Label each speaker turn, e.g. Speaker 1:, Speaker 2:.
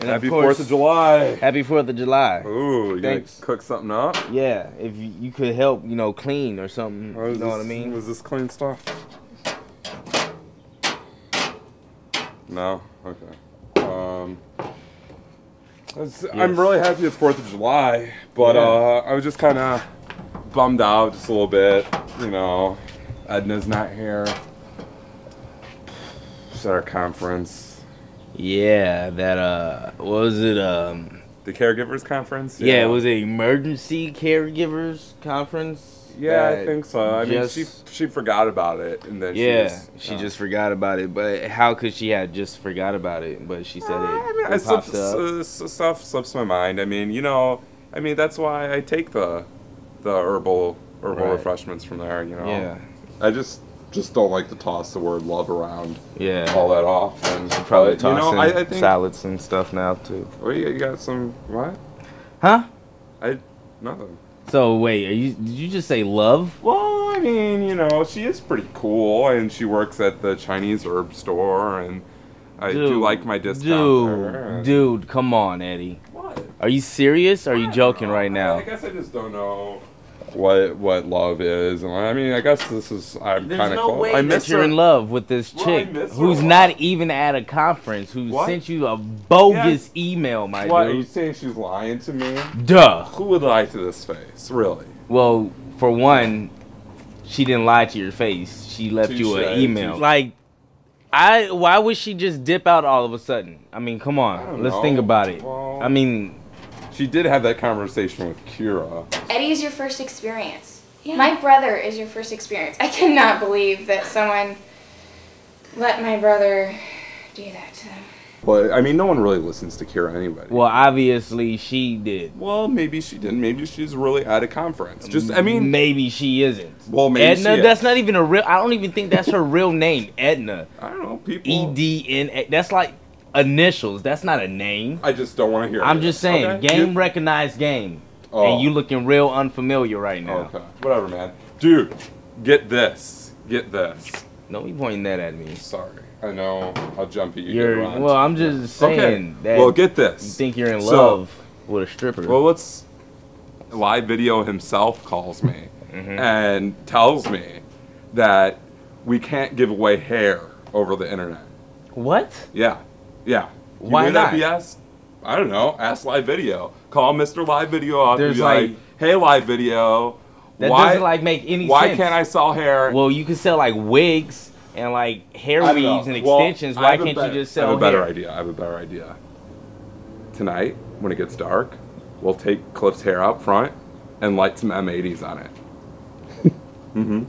Speaker 1: And
Speaker 2: Happy Fourth of July.
Speaker 1: Happy Fourth of July.
Speaker 2: Ooh, you gonna
Speaker 1: Thanks.
Speaker 2: cook something up?
Speaker 1: Yeah, if you, you could help, you know, clean or something.
Speaker 2: Or
Speaker 1: You know what I mean?
Speaker 2: Was this clean stuff? No. Okay. Um. it's- I'm really happy it's Fourth of July, but
Speaker 1: Yeah.
Speaker 2: uh, I was just kind of bummed out just a little bit. You know, Edna's not here. She's at our conference,
Speaker 1: Yeah, that uh, what was it? Um,
Speaker 2: the caregivers conference.
Speaker 1: yeah, it was an emergency caregivers conference.
Speaker 2: Yeah, I think so. I mean, she she forgot about it, and then
Speaker 1: Yeah,
Speaker 2: she, was,
Speaker 1: she
Speaker 2: uh,
Speaker 1: just forgot about it. But how could she have just forgot about it? But she said it.
Speaker 2: I mean,
Speaker 1: it
Speaker 2: I
Speaker 1: popped
Speaker 2: slips,
Speaker 1: up.
Speaker 2: uh, s- stuff slips my mind. I mean, you know, I mean that's why I take the the herbal herbal
Speaker 1: Right.
Speaker 2: refreshments from there. You know,
Speaker 1: Yeah,
Speaker 2: I just just don't like to toss the word love around
Speaker 1: yeah.
Speaker 2: all that often.
Speaker 1: Probably
Speaker 2: But, you know,
Speaker 1: tossing
Speaker 2: I, I think.
Speaker 1: salads and stuff now too.
Speaker 2: Oh, well, you, got some what?
Speaker 1: Huh?
Speaker 2: I nothing.
Speaker 1: So wait, are you? Did you just say love?
Speaker 2: Well, I mean, you know, she is pretty cool, and she works at the Chinese herb store, and I do like my discount.
Speaker 1: Dude, dude, come on, Eddie.
Speaker 2: What?
Speaker 1: Are you serious? Or are you joking right now?
Speaker 2: I guess I just don't know what what love is, and I mean, I guess this is I'm kind of
Speaker 1: no
Speaker 2: close. I
Speaker 1: that
Speaker 2: miss
Speaker 1: you're
Speaker 2: her.
Speaker 1: in love with this chick
Speaker 2: miss her
Speaker 1: who's
Speaker 2: a lot.
Speaker 1: not even at a conference, who
Speaker 2: What?
Speaker 1: sent you a bogus email, my
Speaker 2: What are you saying? She's lying to me?
Speaker 1: Duh.
Speaker 2: Who would lie to this face? Really?
Speaker 1: Well, for one, she didn't lie to your face. She left you an email.
Speaker 2: touche.
Speaker 1: Like, I why would she just dip out all of a sudden? I mean, come
Speaker 2: I
Speaker 1: on,
Speaker 2: don't
Speaker 1: let's
Speaker 2: know.
Speaker 1: think about it.
Speaker 2: Well-
Speaker 1: I mean,
Speaker 2: She did have that conversation with Kira.
Speaker 3: Eddie is your first experience. My brother is your first experience. I cannot believe that someone let my brother do that to them.
Speaker 2: But I mean, no one really listens to Kira anybody.
Speaker 1: well, obviously she did.
Speaker 2: Well, maybe she didn't. Maybe she's really at a conference. Just, I mean,
Speaker 1: maybe she isn't.
Speaker 2: well, maybe
Speaker 1: Edna,
Speaker 2: she
Speaker 1: that's
Speaker 2: is.
Speaker 1: not even a real. I don't even think that's her real name. Edna,
Speaker 2: I don't know. People.
Speaker 1: E D N A. That's like initials. That's not a name.
Speaker 2: I just don't want to hear.
Speaker 1: I'm
Speaker 2: it.
Speaker 1: just saying,
Speaker 2: Okay?
Speaker 1: game
Speaker 2: You-
Speaker 1: recognized game,
Speaker 2: Oh.
Speaker 1: and you looking real unfamiliar right now.
Speaker 2: Okay. Whatever, man. Dude, get this. Get this.
Speaker 1: Don't be pointing that at me.
Speaker 2: Sorry. I know how jumpy you
Speaker 1: You're
Speaker 2: get around.
Speaker 1: well. I'm just saying
Speaker 2: okay.
Speaker 1: that
Speaker 2: well, get this.
Speaker 1: you think you're in
Speaker 2: So-
Speaker 1: love with a stripper.
Speaker 2: Well, let's. Live video himself calls me
Speaker 1: Mhm.
Speaker 2: and tells me that we can't give away hair over the internet.
Speaker 1: what?
Speaker 2: Yeah. Yeah. You
Speaker 1: Why not?
Speaker 2: BS? I don't know. Ask live video. Call Mr. Live Video up
Speaker 1: There's
Speaker 2: be like,
Speaker 1: like-
Speaker 2: "Hey, live video.
Speaker 1: That
Speaker 2: why,
Speaker 1: doesn't like make any
Speaker 2: why
Speaker 1: sense.
Speaker 2: can't I sell hair?"
Speaker 1: Well, you can sell like wigs and like hair
Speaker 2: I don't know.
Speaker 1: weaves and
Speaker 2: Well,
Speaker 1: extensions. Why can't
Speaker 2: better-
Speaker 1: you just sell?
Speaker 2: I have a better
Speaker 1: hair?
Speaker 2: idea. I have a better idea. Tonight, when it gets dark, we'll take Cliff's hair out front and light some M80s on it. mm-hmm.